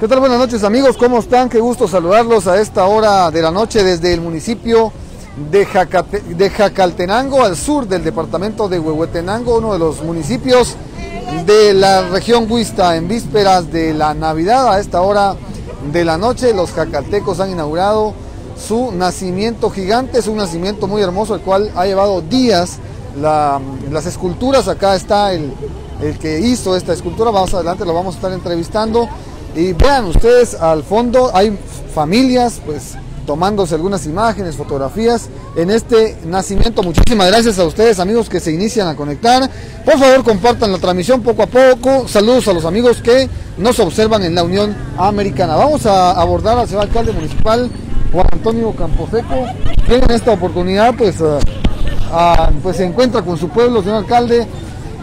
¿Qué tal? Buenas noches amigos, ¿cómo están? Qué gusto saludarlos a esta hora de la noche desde el municipio de, de Jacaltenango, al sur del departamento de Huehuetenango, uno de los municipios de la región Huista, en vísperas de la Navidad, a esta hora de la noche, los jacaltecos han inaugurado su nacimiento gigante, es un nacimiento muy hermoso, el cual ha llevado días las esculturas, acá está el, el que hizo esta escultura, más adelante lo vamos a estar entrevistando. Y vean ustedes al fondo hay familias pues tomándose algunas imágenes, fotografías en este nacimiento. Muchísimas gracias a ustedes amigos que se inician a conectar. Por favor compartan la transmisión poco a poco. Saludos a los amigos que nos observan en la Unión Americana. Vamos a abordar al señor alcalde municipal Juan Antonio Camposeco, que en esta oportunidad pues, pues se encuentra con su pueblo, señor alcalde.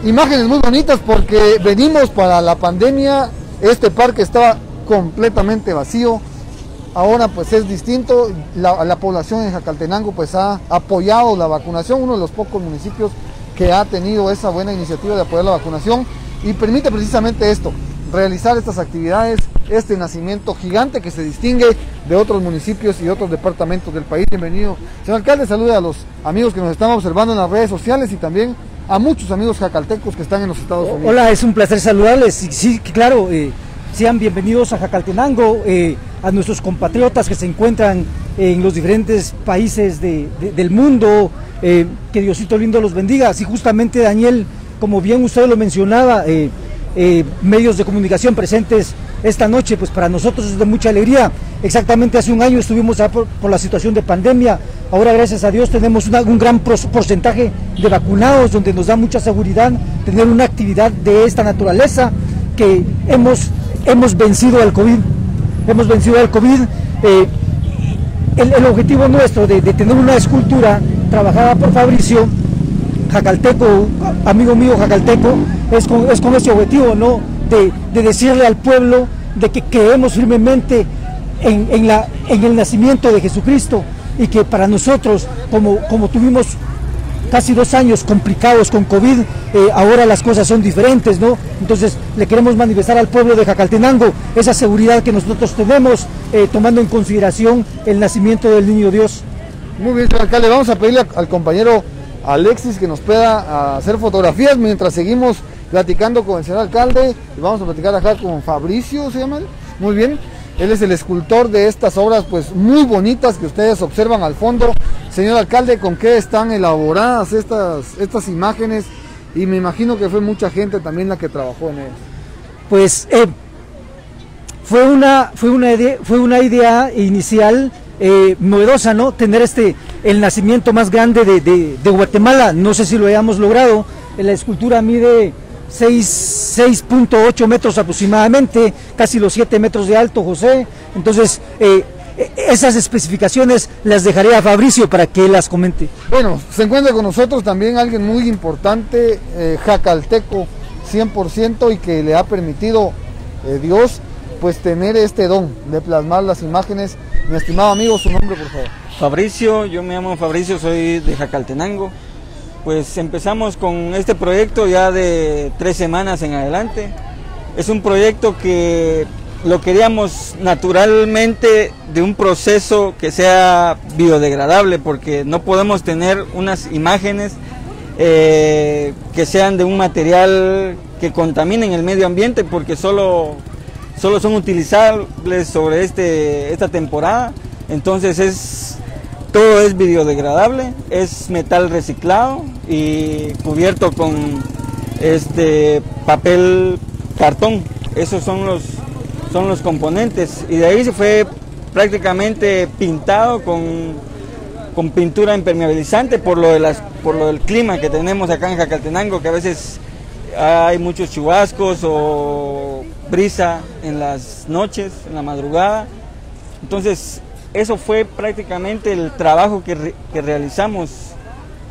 Imágenes muy bonitas porque venimos para la pandemia este parque estaba completamente vacío. Ahora pues es distinto. La, población en Jacaltenango pues ha apoyado la vacunación, uno de los pocos municipios que ha tenido esa buena iniciativa de apoyar la vacunación y permite precisamente esto, realizar estas actividades, este nacimiento gigante que se distingue de otros municipios y otros departamentos del país. Bienvenido. Señor alcalde, salude a los amigos que nos están observando en las redes sociales y también a muchos amigos jacaltecos que están en los Estados Unidos. Hola, es un placer saludarles. Sí, claro, eh, sean bienvenidos a Jacaltenango, eh, a nuestros compatriotas que se encuentran en los diferentes países del mundo. Eh, que Diosito lindo los bendiga. Así justamente, Daniel, como bien usted lo mencionaba, medios de comunicación presentes esta noche, pues para nosotros es de mucha alegría. Exactamente hace un año estuvimos por, la situación de pandemia, ahora gracias a Dios tenemos un gran porcentaje de vacunados, donde nos da mucha seguridad tener una actividad de esta naturaleza, que hemos, hemos vencido al COVID, hemos vencido al COVID. Eh, el, objetivo nuestro de, tener una escultura trabajada por Fabricio, jacalteco, amigo mío jacalteco, es con, es con ese objetivo, ¿no? De decirle al pueblo de que creemos firmemente en, la, en el nacimiento de Jesucristo y que para nosotros, como, como tuvimos casi dos años complicados con COVID, eh, ahora las cosas son diferentes, ¿no? Entonces le queremos manifestar al pueblo de Jacaltenango esa seguridad que nosotros tenemos, eh, tomando en consideración el nacimiento del niño Dios. Muy bien, alcalde, vamos a pedirle al compañero Alexis que nos pueda hacer fotografías mientras seguimos platicando con el señor alcalde y vamos a platicar acá con Fabricio, ¿se llama? Muy bien. Él es el escultor de estas obras pues muy bonitas que ustedes observan al fondo. Señor alcalde, ¿con qué están elaboradas estas, estas imágenes? Y me imagino que fue mucha gente también la que trabajó en ellas. Pues eh, fue, una, fue, una idea, fue una idea inicial eh, novedosa, ¿no? Tener este, el nacimiento más grande de, de Guatemala. No sé si lo hayamos logrado. La escultura mide 6.8 metros aproximadamente, casi los 7 metros de alto, José. Entonces, eh, eh, esas especificaciones las dejaré a Fabricio para que él las comente. Bueno, se encuentra con nosotros también alguien muy importante, eh, jacalteco 100% y que le ha permitido Dios pues tener este don de plasmar las imágenes. Mi estimado amigo, su nombre por favor. Fabricio, yo me llamo Fabricio, soy de Jacaltenango pues empezamos con este proyecto ya de tres semanas en adelante. Es un proyecto que lo queríamos naturalmente de un proceso que sea biodegradable, porque no podemos tener unas imágenes eh, que sean de un material que contaminen el medio ambiente, porque solo, solo son utilizables sobre este, esta temporada. Entonces es todo es biodegradable, es metal reciclado y cubierto con este papel cartón. Esos son los, son los componentes. Y de ahí se fue prácticamente pintado con, con pintura impermeabilizante por lo, de las, por lo del clima que tenemos acá en Jacaltenango, que a veces hay muchos chubascos o brisa en las noches, en la madrugada. Entonces eso fue prácticamente el trabajo que, realizamos.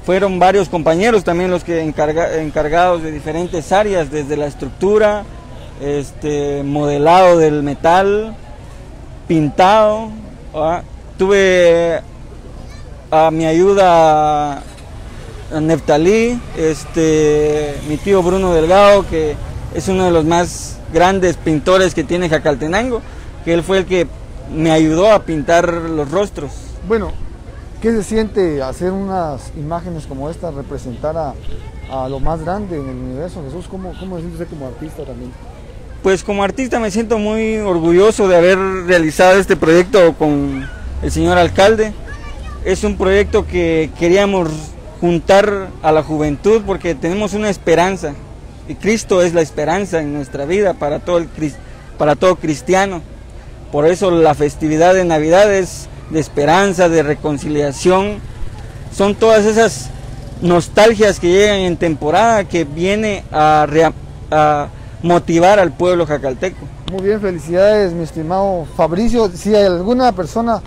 Fueron varios compañeros también los que encargados de diferentes áreas, desde la estructura, este, modelado del metal, pintado. Tuve a mi ayuda Neftalí, este, mi tío Bruno Delgado, que es uno de los más grandes pintores que tiene Jacaltenango, que él fue el que me ayudó a pintar los rostros. Bueno, ¿qué se siente hacer unas imágenes como esta, representar a, a lo más grande en el universo? Jesús, ¿cómo, cómo se siente usted como artista también? Pues como artista me siento muy orgulloso de haber realizado este proyecto con el señor alcalde. Es un proyecto que queríamos juntar a la juventud porque tenemos una esperanza y Cristo es la esperanza en nuestra vida para todo, el, para todo cristiano. Por eso la festividad de Navidad es de esperanza, de reconciliación. Son todas esas nostalgias que llegan en temporada que viene a, a motivar al pueblo jacalteco. Muy bien, felicidades mi estimado Fabricio. Si alguna persona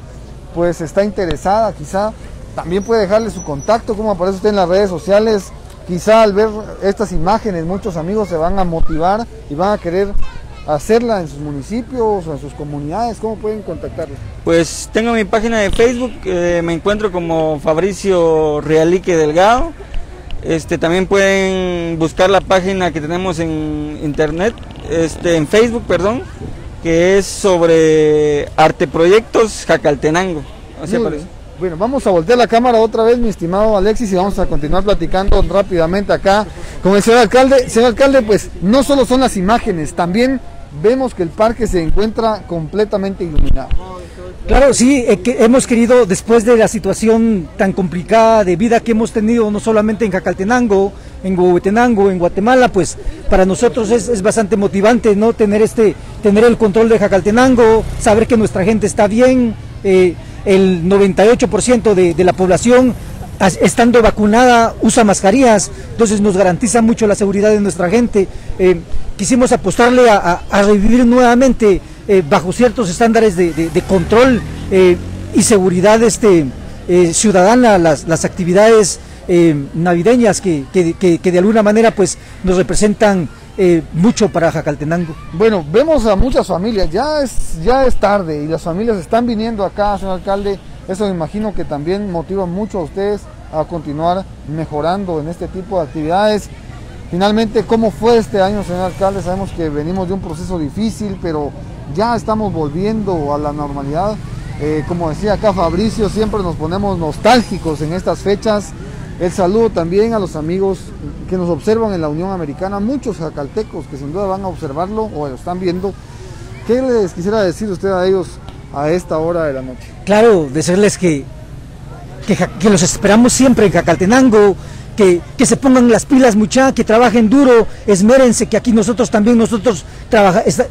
pues está interesada, quizá también puede dejarle su contacto, como aparece usted en las redes sociales. Quizá al ver estas imágenes muchos amigos se van a motivar y van a querer hacerla en sus municipios o en sus comunidades. ¿Cómo pueden contactarle? Pues tengo mi página de Facebook, eh, me encuentro como Fabricio Realique Delgado. Este, también pueden buscar la página que tenemos en internet, este, en Facebook, perdón, que es sobre Arte Proyectos Jacaltenango. Así aparece. Bueno, vamos a voltear la cámara otra vez, mi estimado Alexis, y vamos a continuar platicando rápidamente acá con el señor alcalde. Señor alcalde, pues no solo son las imágenes, también vemos que el parque se encuentra completamente iluminado. Claro, sí, eh, hemos querido, después de la situación tan complicada de vida que hemos tenido, no solamente en Jacaltenango, en Huehuetenango, en Guatemala, pues para nosotros es, bastante motivante no tener este, tener el control de Jacaltenango, saber que nuestra gente está bien, eh, el 98% de, de la población estando vacunada usa mascarillas, entonces nos garantiza mucho la seguridad de nuestra gente. Eh, quisimos apostarle a, revivir nuevamente eh, bajo ciertos estándares de, control eh, y seguridad este, ciudadana las, actividades navideñas que, de alguna manera pues nos representan mucho para Jacaltenango. Bueno, vemos a muchas familias, ya es, ya es tarde y las familias están viniendo acá, señor alcalde, eso me imagino que también motiva mucho a ustedes a continuar mejorando en este tipo de actividades. Finalmente, ¿cómo fue este año, señor alcalde? Sabemos que venimos de un proceso difícil, pero ya estamos volviendo a la normalidad. Eh, como decía acá Fabricio, siempre nos ponemos nostálgicos en estas fechas. El saludo también a los amigos que nos observan en la Unión Americana, muchos jacaltecos que sin duda van a observarlo o lo están viendo. ¿Qué les quisiera decir usted a ellos a esta hora de la noche? Claro, decirles que, que, los esperamos siempre en Jacaltenango, que, que, se pongan las pilas mucha, que trabajen duro, esmérense, que aquí nosotros también nosotros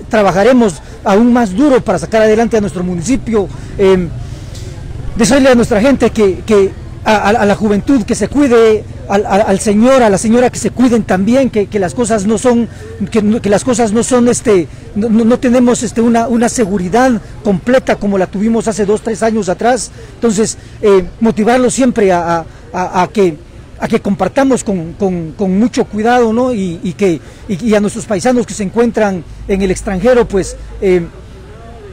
trabajaremos aún más duro para sacar adelante a nuestro municipio. Eh, decirle a nuestra gente que, que a, la juventud que se cuide, al, señor, a la señora que se cuiden también, que, las cosas no son, que, las cosas no son este, no, tenemos este una, una seguridad completa como la tuvimos hace dos, tres años atrás. Entonces, eh, motivarlos siempre a, que a que compartamos con, mucho cuidado, ¿no? Y, que y, a nuestros paisanos que se encuentran en el extranjero, pues eh,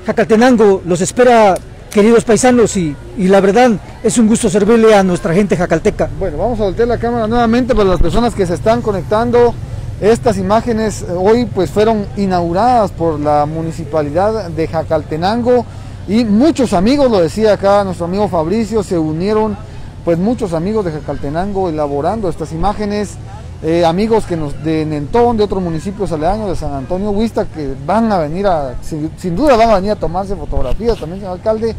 Jacaltenango los espera queridos paisanos, y, la verdad es un gusto servirle a nuestra gente jacalteca. Bueno, vamos a voltear la cámara nuevamente para las personas que se están conectando. Estas imágenes eh, hoy pues fueron inauguradas por la municipalidad de Jacaltenango y muchos amigos, lo decía acá nuestro amigo Fabricio, se unieron pues muchos amigos de Jacaltenango elaborando estas imágenes. Eh, amigos que nos de Nentón, de otros municipios aledaños, de San Antonio Huista, que van a venir a, sin, duda van a venir a tomarse fotografías también, señor alcalde.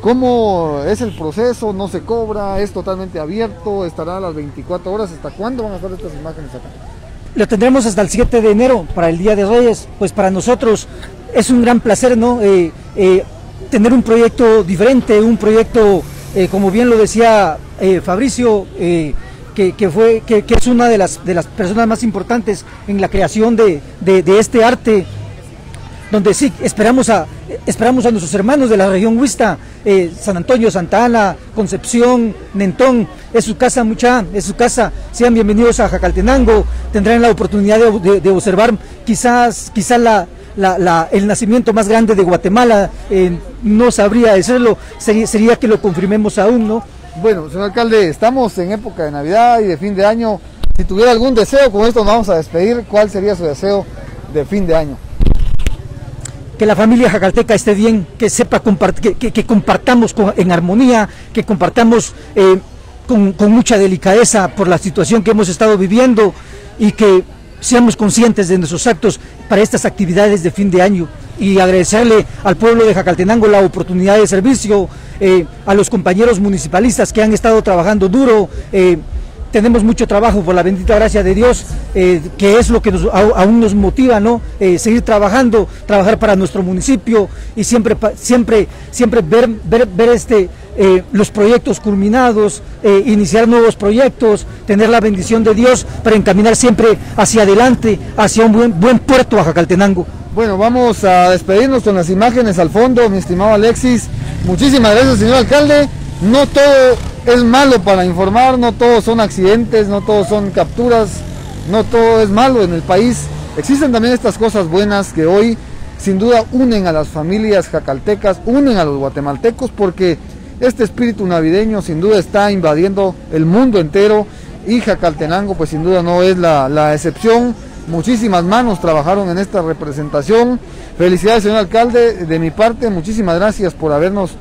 ¿Cómo es el proceso? ¿No se cobra? ¿Es totalmente abierto? ¿Estará a las 24 horas? ¿Hasta cuándo van a estar estas imágenes acá? Lo tendremos hasta el 7 de enero para el Día de Reyes. Pues para nosotros es un gran placer, ¿no? Eh, eh, tener un proyecto diferente, un proyecto, como bien lo decía Fabricio, que, fue, que, es una de las, de las personas más importantes en la creación de, este arte, donde sí, esperamos a, esperamos a nuestros hermanos de la región Huista, eh, San Antonio, Santa Ana, Concepción, Nentón, es su casa mucha, es su casa, sean bienvenidos a Jacaltenango, tendrán la oportunidad de, observar quizás, quizás la, el nacimiento más grande de Guatemala, eh, no sabría decirlo, sería, sería que lo confirmemos aún, ¿no? Bueno, señor alcalde, estamos en época de Navidad y de fin de año. Si tuviera algún deseo, con esto nos vamos a despedir. ¿Cuál sería su deseo de fin de año? que la familia jacalteca esté bien, que sepa que, que, compartamos en armonía, que compartamos eh, con, con, mucha delicadeza por la situación que hemos estado viviendo y que seamos conscientes de nuestros actos para estas actividades de fin de año y agradecerle al pueblo de Jacaltenango la oportunidad de servicio, eh, a los compañeros municipalistas que han estado trabajando duro. Eh, tenemos mucho trabajo por la bendita gracia de Dios, eh, que es lo que aún nos motiva, ¿no? seguir trabajando, trabajar para nuestro municipio y siempre, siempre, siempre ver, ver, ver este, los proyectos culminados, iniciar nuevos proyectos, tener la bendición de Dios para encaminar siempre hacia adelante, hacia un buen, buen puerto a Jacaltenango. Bueno, vamos a despedirnos con las imágenes al fondo, mi estimado Alexis. Muchísimas gracias, señor alcalde. No todo es malo para informar, no todos son accidentes, no todos son capturas, no todo es malo en el país. Existen también estas cosas buenas que hoy sin duda unen a las familias jacaltecas, unen a los guatemaltecos porque este espíritu navideño sin duda está invadiendo el mundo entero y Jacaltenango pues sin duda no es la, excepción Muchísimas manos trabajaron en esta representación. Felicidades, señor alcalde. De mi parte, muchísimas gracias por habernos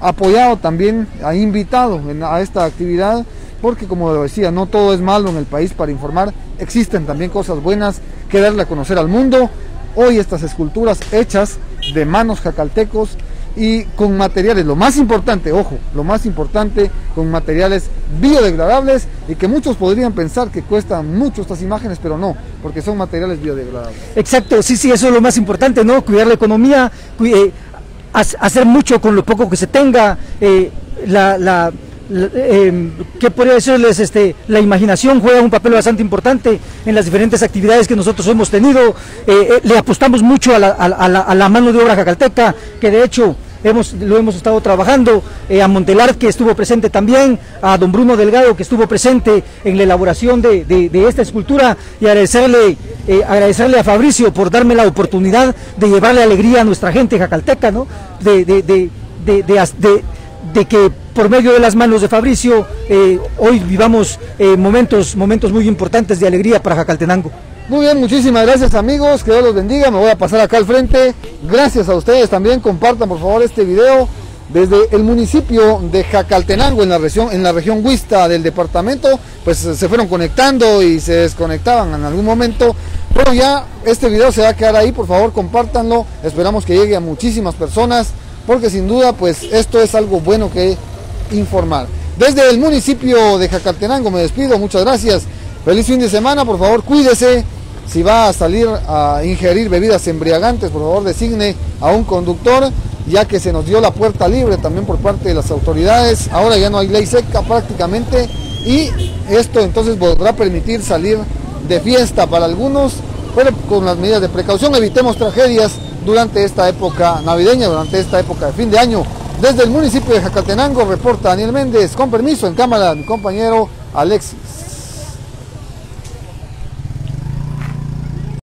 apoyado también, ha invitado a esta actividad, porque como decía, no todo es malo en el país para informar, existen también cosas buenas que darle a conocer al mundo. Hoy estas esculturas hechas de manos jacaltecos y con materiales, lo más importante, ojo, lo más importante, con materiales biodegradables y que muchos podrían pensar que cuestan mucho estas imágenes, pero no, porque son materiales biodegradables. Exacto, sí, sí, eso es lo más importante, ¿no? Cuidar la economía, eh, hacer mucho con lo poco que se tenga, eh, la, la eh, ¿qué podría decirles? Este, la imaginación juega un papel bastante importante en las diferentes actividades que nosotros hemos tenido. le apostamos mucho a la, a, la, a la, mano de obra jacalteca, que de hecho lo hemos estado trabajando, eh, a Montelar que estuvo presente también, a don Bruno Delgado que estuvo presente en la elaboración de, esta escultura y agradecerle, eh, agradecerle a Fabricio por darme la oportunidad de llevarle alegría a nuestra gente jacalteca, ¿no? de, de que por medio de las manos de Fabricio eh, hoy vivamos momentos, momentos muy importantes de alegría para Jacaltenango. Muy bien, muchísimas gracias amigos, que Dios los bendiga, me voy a pasar acá al frente. Gracias a ustedes también, compartan por favor este video desde el municipio de Jacaltenango en la región en la región Huista del departamento, pues se fueron conectando y se desconectaban en algún momento. Pero ya este video se va a quedar ahí, por favor, compártanlo. Esperamos que llegue a muchísimas personas porque sin duda pues esto es algo bueno que informar. Desde el municipio de Jacaltenango me despido, muchas gracias. Feliz fin de semana, por favor, cuídese si va a salir a ingerir bebidas embriagantes, por favor designe a un conductor, ya que se nos dio la puerta libre también por parte de las autoridades. Ahora ya no hay ley seca prácticamente y esto entonces podrá permitir salir de fiesta para algunos, pero con las medidas de precaución evitemos tragedias durante esta época navideña, durante esta época de fin de año. Desde el municipio de Jacatenango reporta Daniel Méndez, con permiso en cámara mi compañero Alexis.